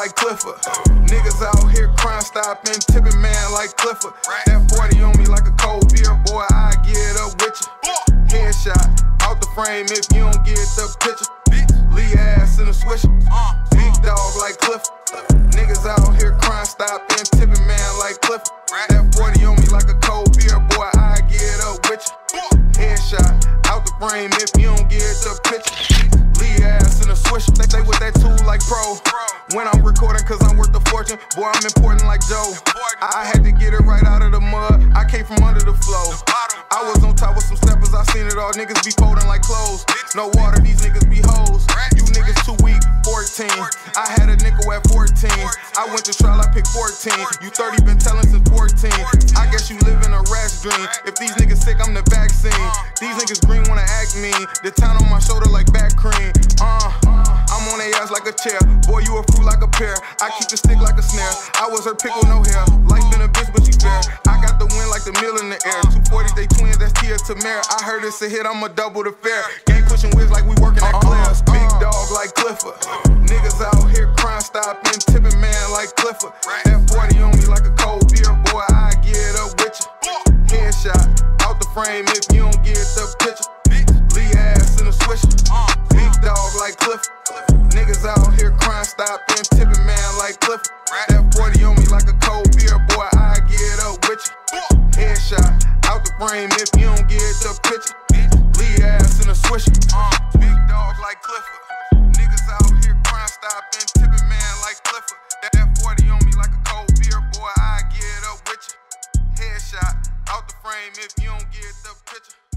like Clifford. Niggas out here crime stopping, tipping man like Clifford. That 40 on me like a cold beer, boy, I get up with you. Headshot, out the frame if you don't get the picture. Lee ass in a swisher. Big dog like Clifford. Niggas out here crime stopping, tipping man like Clifford. That 40 on me like a cold beer, boy, I get up with you. Headshot, out the frame if you don't get the picture. Lee ass in a swisher. They say with that tool like pro. When I'm recording, cause I'm worth a fortune. Boy, I'm important like Joe. I had to get it right out of the mud. I came from under the flow. I was on top with some steppers, I seen it all. Niggas be folding like clothes. No water, these niggas be hoes. You niggas too weak, 14. I had a nickel at 14. I went to trial, I picked 14. You 30, been telling since 14. I guess you live in a rat's dream. If these niggas sick, I'm the vaccine. These niggas green wanna act mean. The town on my shoulder like back cream. A chair. Boy, you a fruit like a pear. I keep the stick like a snare. I was her pickle, no hair. Life been a bitch, but she fair. I got the wind like the mill in the air. 240s, they twins, that's Tia Tamera. I heard it's a hit, I'ma double the fare. Gang pushing whiz like we working at uh-uh. class. Big dog like Clifford. Niggas out here crime stopping, tipping man like Clifford. That 40 on me like a cold beer, boy, I get up with you. Headshot, out the frame if you don't get the picture. Lee ass in a swisher. Like Clifford. That 40 on me like a cold beer, boy, I get up with you. Headshot, out the frame if you don't get the picture. Lee ass in a swisher. Big dog like Clifford. Niggas out here crime stopping, tipping man like Clifford. That 40 on me like a cold beer, boy, I get up with you. Headshot, out the frame if you don't get the picture.